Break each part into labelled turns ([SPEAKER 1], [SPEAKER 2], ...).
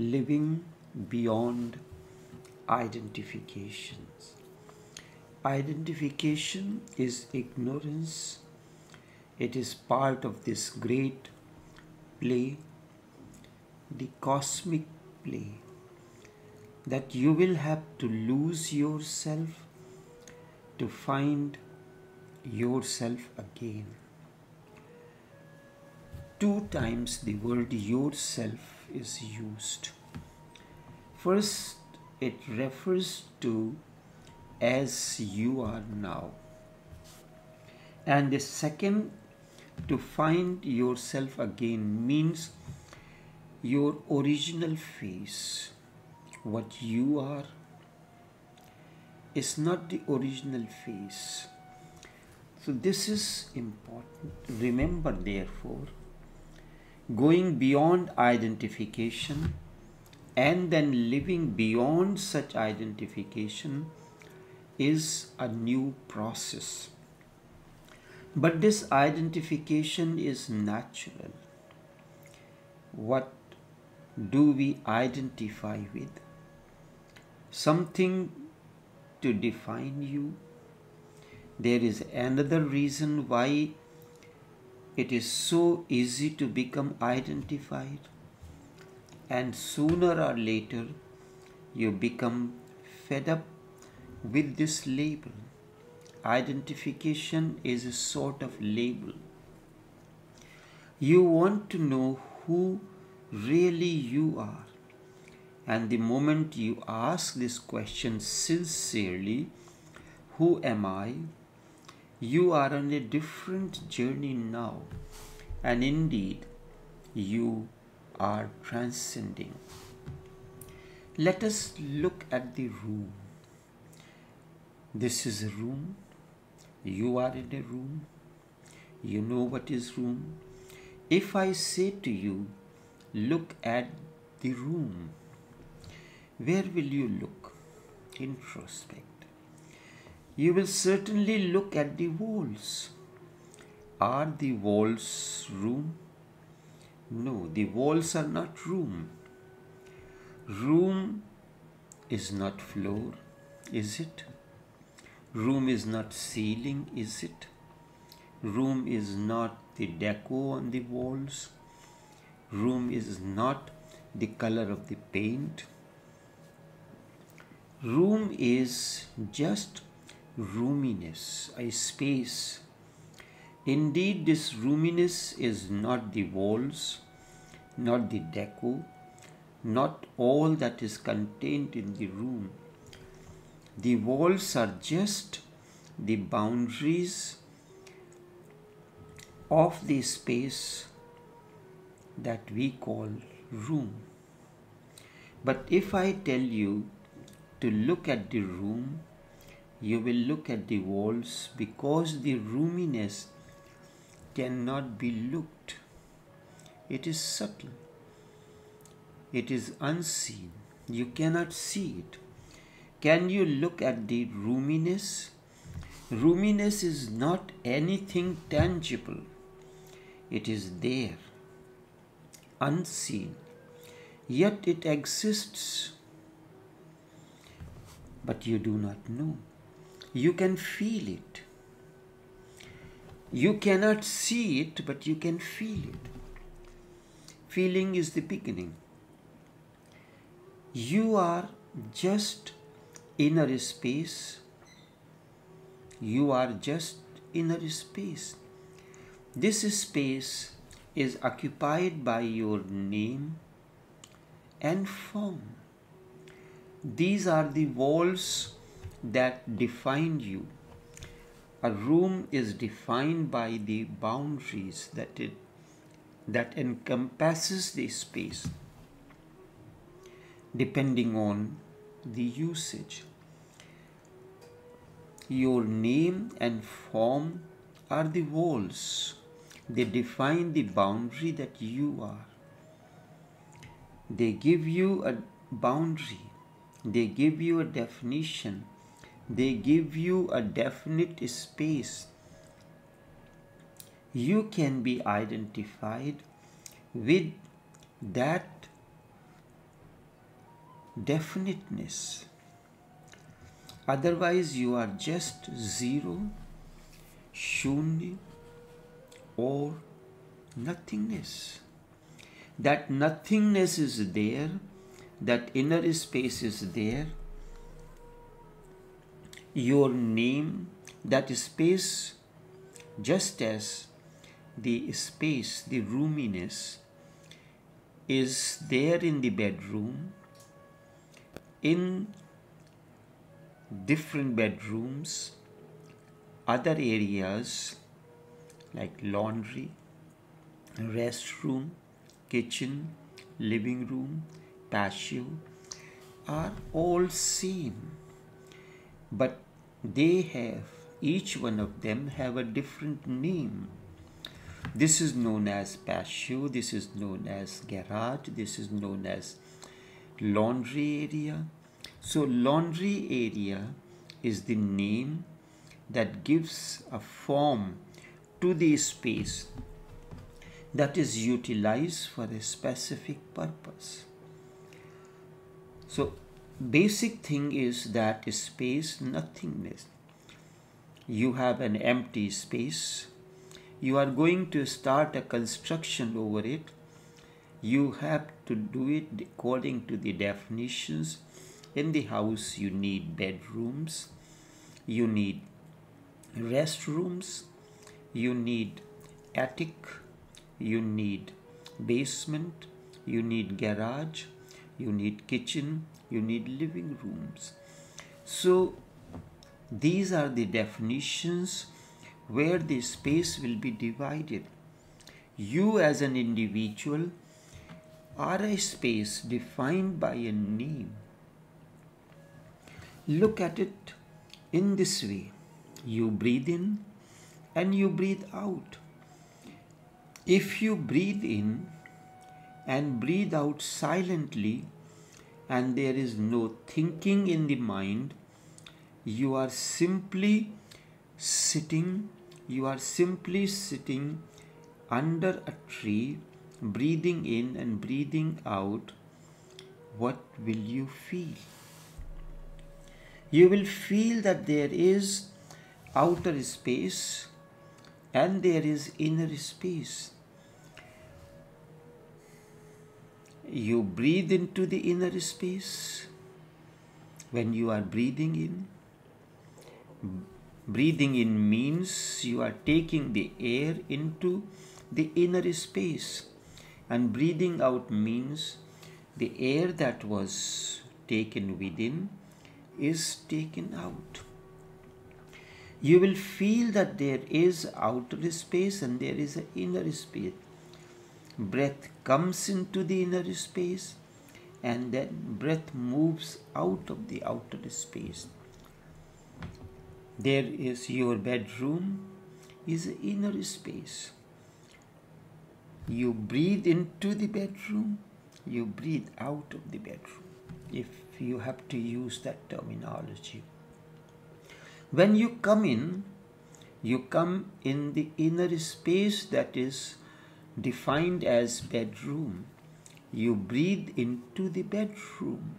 [SPEAKER 1] living beyond identifications. Identification is ignorance. It is part of this great play, the cosmic play, that you will have to lose yourself to find yourself again. Two times the word yourself is used. First, it refers to as you are now. And the second, to find yourself again means your original face, what you are, is not the original face. So, this is important. Remember, therefore, going beyond identification and then living beyond such identification is a new process. But this identification is natural. What do we identify with? Something to define you. There is another reason why it is so easy to become identified, and sooner or later you become fed up with this label. Identification is a sort of label. You want to know who really you are. And the moment you ask this question sincerely, who am I? You are on a different journey now. And indeed, you are transcending. Let us look at the room. This is a room. You are in a room. You know what is room. If I say to you, look at the room, where will you look? Introspect. You will certainly look at the walls. Are the walls room? No, the walls are not room. Room is not floor, is it? Room is not ceiling, is it? Room is not the deco on the walls. Room is not the color of the paint. Room is just roominess, a space. Indeed, this roominess is not the walls, not the deco, not all that is contained in the room the walls are just the boundaries of the space that we call room. But if I tell you to look at the room, you will look at the walls because the roominess cannot be looked. It is subtle. It is unseen. You cannot see it. Can you look at the roominess? Roominess is not anything tangible. It is there, unseen, yet it exists. But you do not know. You can feel it. You cannot see it, but you can feel it. Feeling is the beginning. You are just inner space. You are just inner space. This space is occupied by your name and form. These are the walls that define you. A room is defined by the boundaries that it that encompasses the space depending on the usage. Your name and form are the walls. They define the boundary that you are. They give you a boundary. They give you a definition. They give you a definite space. You can be identified with that definiteness. Otherwise, you are just zero, shunya, or nothingness. That nothingness is there, that inner space is there. Your name, that space, just as the space, the roominess, is there in the bedroom, in different bedrooms, other areas like laundry, restroom, kitchen, living room, patio are all same. But they have, each one of them have a different name. This is known as patio, this is known as garage, this is known as laundry area. So laundry area is the name that gives a form to the space that is utilized for a specific purpose. So basic thing is that space nothingness. You have an empty space. You are going to start a construction over it. You have to do it according to the definitions. In the house, you need bedrooms, you need restrooms, you need attic, you need basement, you need garage, you need kitchen, you need living rooms. So these are the definitions where the space will be divided. You as an individual are a space defined by a name. Look at it in this way. You breathe in and you breathe out. If you breathe in and breathe out silently, and there is no thinking in the mind, you are simply sitting, you are simply sitting under a tree, breathing in and breathing out. What will you feel? You will feel that there is outer space and there is inner space. You breathe into the inner space when you are breathing in. Breathing in means you are taking the air into the inner space, and breathing out means the air that was taken within is taken out you will feel that there is outer space and there is an inner space. Breath comes into the inner space and then breath moves out of the outer space. There is your bedroom is inner space. You breathe into the bedroom, you breathe out of the bedroom, if you have to use that terminology. When you come in, you come in the inner space that is defined as bedroom. You breathe into the bedroom.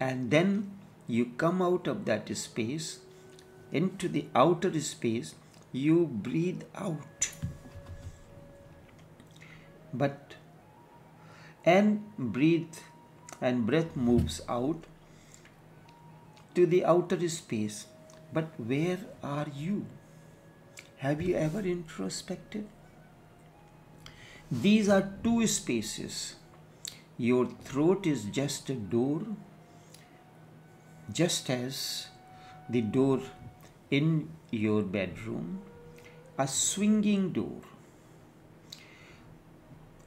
[SPEAKER 1] And then you come out of that space into the outer space. You breathe out. But and breathe and breath moves out to the outer space but where are you? Have you ever introspected? These are two spaces. Your throat is just a door, just as the door in your bedroom, a swinging door.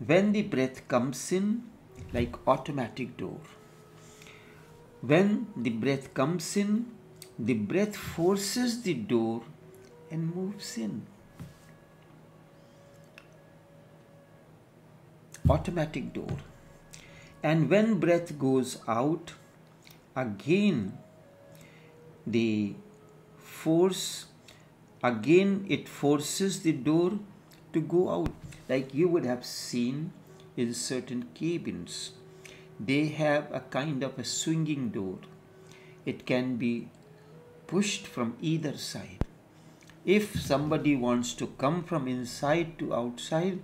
[SPEAKER 1] When the breath comes in, like automatic door. When the breath comes in, the breath forces the door and moves in. Automatic door. And when breath goes out, again the force, again it forces the door to go out. Like you would have seen in certain cabins. they have a kind of a swinging door. It can be pushed from either side. If somebody wants to come from inside to outside,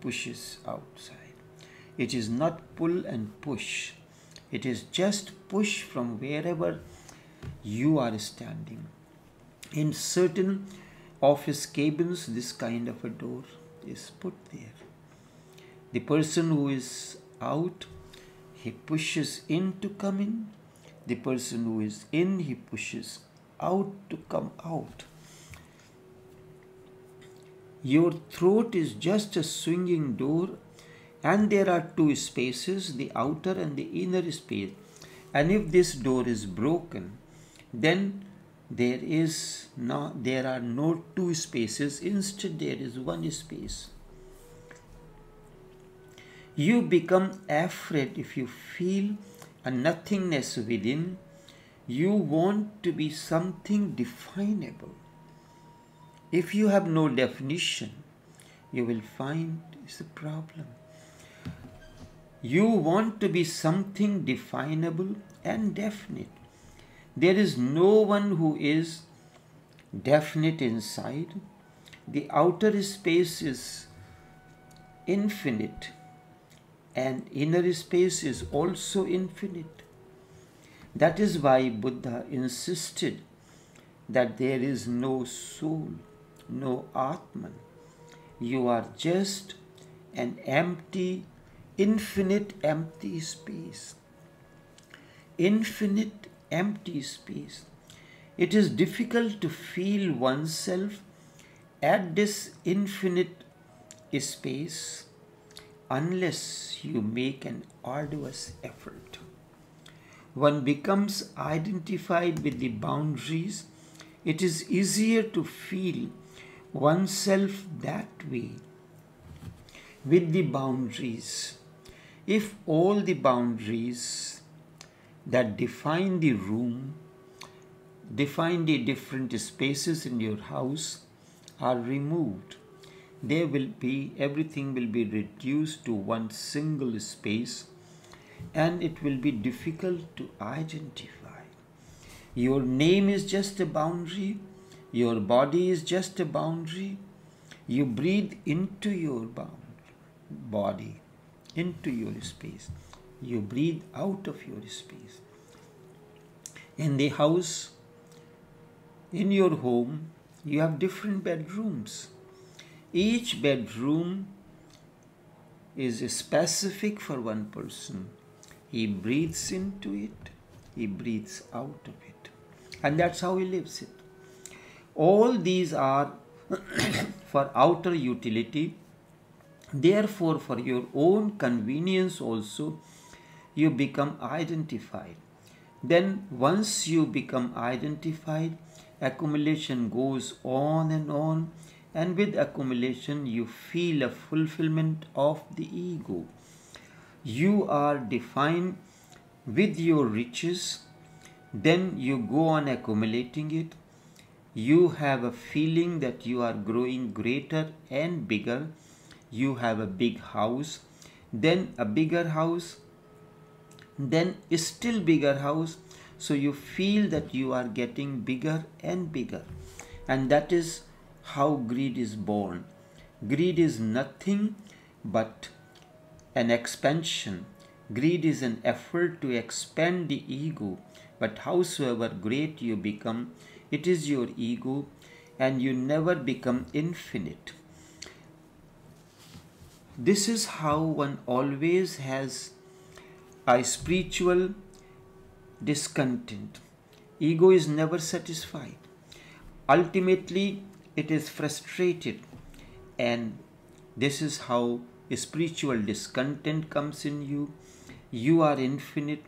[SPEAKER 1] pushes outside. It is not pull and push. It is just push from wherever you are standing. In certain office cabins, this kind of a door is put there. The person who is out, he pushes in to come in. The person who is in, he pushes out to come out. Your throat is just a swinging door, and there are two spaces the outer and the inner space. And if this door is broken, then there is no there are no two spaces. Instead there is one space. You become afraid if you feel a nothingness within. You want to be something definable. If you have no definition you will find it's a problem you want to be something definable and definite there is no one who is definite inside. The outer space is infinite and inner space is also infinite. That is why Buddha insisted that there is no soul, no Atman. You are just an empty, infinite empty space. Infinite empty space. It is difficult to feel oneself at this infinite space unless you make an arduous effort. One becomes identified with the boundaries. It is easier to feel oneself that way with the boundaries. If all the boundaries that define the room, define the different spaces in your house are removed. There will be, everything will be reduced to one single space and it will be difficult to identify. Your name is just a boundary, your body is just a boundary. You breathe into your bound body, into your space you breathe out of your space. In the house, in your home, you have different bedrooms. Each bedroom is specific for one person. He breathes into it, he breathes out of it. And that's how he lives it. All these are for outer utility. Therefore, for your own convenience also, you become identified. Then once you become identified, accumulation goes on and on and with accumulation you feel a fulfillment of the ego. You are defined with your riches, then you go on accumulating it. You have a feeling that you are growing greater and bigger. You have a big house, then a bigger house, then a still bigger house. So you feel that you are getting bigger and bigger. And that is how greed is born. Greed is nothing but an expansion. Greed is an effort to expand the ego. But howsoever great you become it is your ego and you never become infinite this is how one always has a spiritual discontent. Ego is never satisfied. Ultimately, it is frustrated, and this is how spiritual discontent comes in you. You are infinite.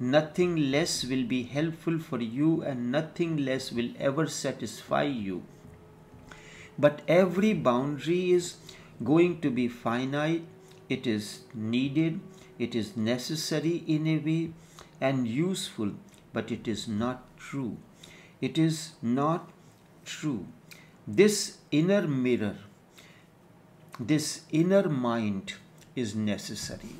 [SPEAKER 1] Nothing less will be helpful for you, and nothing less will ever satisfy you. But every boundary is going to be finite, it is needed, it is necessary in a way and useful, but it is not true. It is not true. This inner mirror, this inner mind is necessary.